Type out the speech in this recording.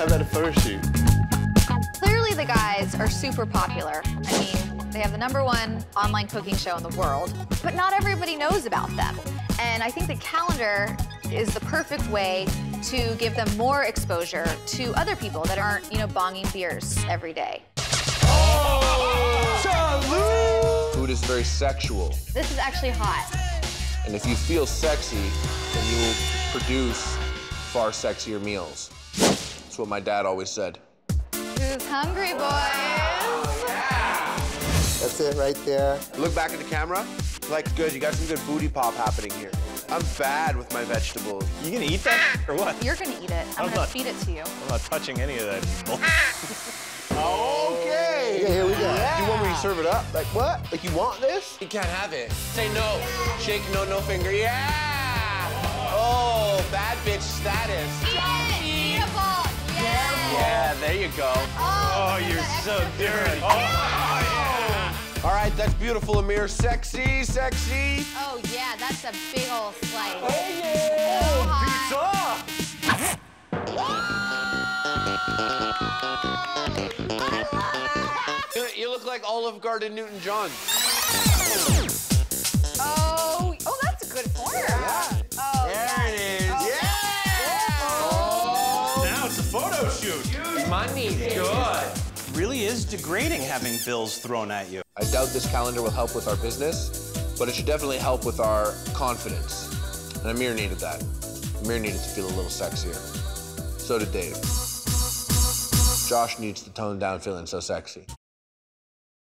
Have at photo shoot. Clearly the guys are super popular. I mean, they have the number one online cooking show in the world, but not everybody knows about them. And I think the calendar is the perfect way to give them more exposure to other people that aren't, you know, bonging beers every day. Oh! Food is very sexual. This is actually hot. And if you feel sexy, then you will produce far sexier meals. That's what my dad always said. Who's hungry, boys? That's it right there. Look back at the camera. Like, good, you got some good booty pop happening here. I'm bad with my vegetables. You gonna eat that or what? You're gonna eat it. I'm I'm gonna not- feed it to you. I'm not touching any of that. Okay. Yeah, here we go. You want me to serve it up? Like what? Like you want this? You can't have it. Say no. Shake no, no finger. Yeah. Oh, bad bitch status. Eatable. Yeah. Yeah, there you go. Oh, oh you're so dirty. Oh, All right, that's beautiful, Amir. Sexy, sexy. Oh yeah, that's a big old slice. yeah. So hot. You, you look like Olive Garden Newton-John. Oh, oh, Money, good. Really is degrading having bills thrown at you. I doubt this calendar will help with our business, but it should definitely help with our confidence. And Amir needed that. Amir needed to feel a little sexier. So did Dave. Josh needs to tone down feeling so sexy.